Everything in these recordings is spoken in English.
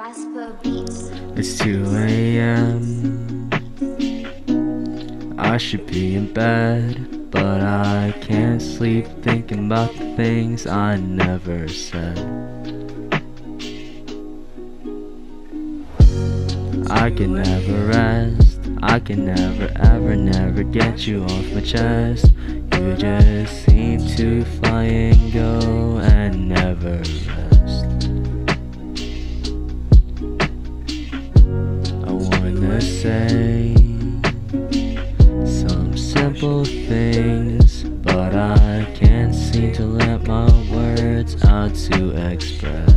It's 2 a.m. I should be in bed, but I can't sleep thinking about the things I never said. I can never rest, I can never ever never get you off my chest. You just seem to fly and go and never rest. Say some simple things, but I can't seem to let my words out to express.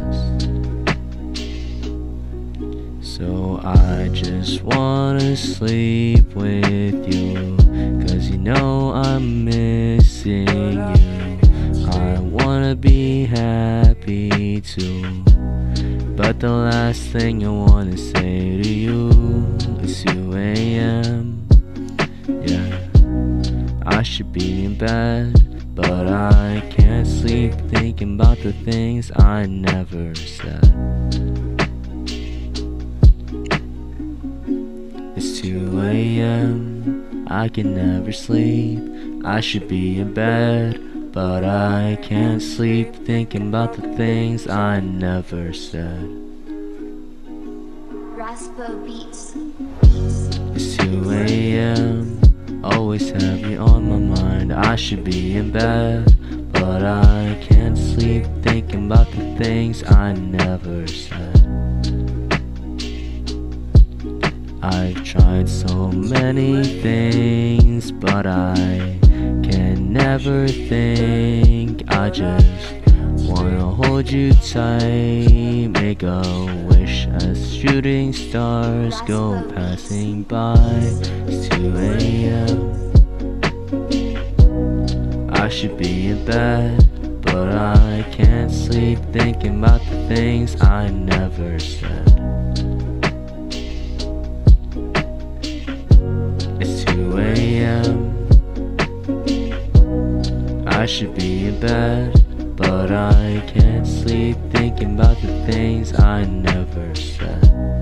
So I just wanna sleep with you, cause you know I'm missing you. I wanna be happy too. But the last thing I wanna say to you is 2 a.m. Yeah, I should be in bed, but I can't sleep thinking about the things I never said. It's 2 a.m. I can never sleep. I should be in bed, but I can't sleep thinking about the things I never said. Raspo Beats. It's 2 a.m. Always have you on my mind. I should be in bed, but I can't sleep thinking about the things I never said. I've tried so many things, but I never think. I just wanna hold you tight, make a wish as shooting stars go passing by. It's 2 a.m. I should be in bed, but I can't sleep thinking about the things I never said. should be in bed But I can't sleep thinking about the things I never said.